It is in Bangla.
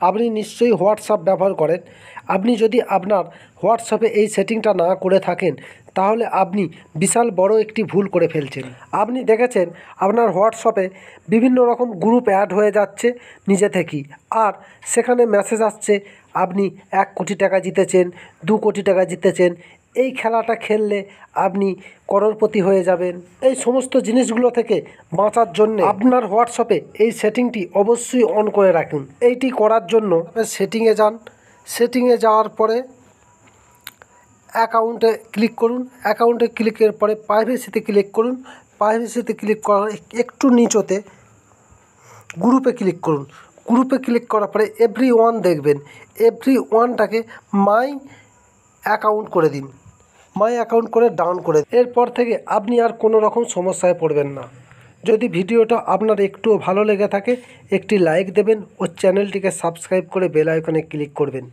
আপনি নিশ্চয়ই হোয়াটসঅ্যাপ ব্যবহার করেন। আপনি যদি আপনার হোয়াটসঅ্যাপে এই সেটিংটা না করে থাকেন, তাহলে আপনি বিশাল বড় একটি ভুল করে ফেলছেন। আপনি দেখেছেন, আপনার হোয়াটসঅ্যাপে বিভিন্ন রকম গ্রুপ অ্যাড হয়ে যাচ্ছে নিজে থেকেই। আর সেখানে মেসেজ আসছে, আপনি এক কোটি টাকা জিতেছেন, দু কোটি টাকা জিতেছেন এই খেলাটা খেললে আপনি করোড়পতি হয়ে যাবেন। এই সমস্ত জিনিসগুলো থেকে বাঁচার জন্য আপনার হোয়াটসঅ্যাপে এই সেটিংটি অবশ্যই অন করে রাখুন। এইটি করার জন্য সেটিংয়ে যান। সেটিংয়ে যাওয়ার পরে অ্যাকাউন্টে ক্লিক করুন। অ্যাকাউন্টে ক্লিকের পরে প্রাইভেসিতে ক্লিক করুন। প্রাইভেসিতে ক্লিক করার একটু নিচতে গ্রুপে ক্লিক করুন। গ্রুপে ক্লিক করার পরে এভরি ওয়ান দেখবেন। এভরি ওয়ানটাকে মাই অ্যাকাউন্ট করে দিন। মাই অ্যাকাউন্ট করে ডাউন করে দিন। এরপর থেকে আপনি আর কোনো রকম সমস্যায় পড়বেন না। যদি ভিডিওটা আপনার একটুও ভালো লেগে থাকে, একটি লাইক দেবেন ও চ্যানেলটিকে সাবস্ক্রাইব করে বেল আইকনে ক্লিক করবেন।